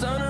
sun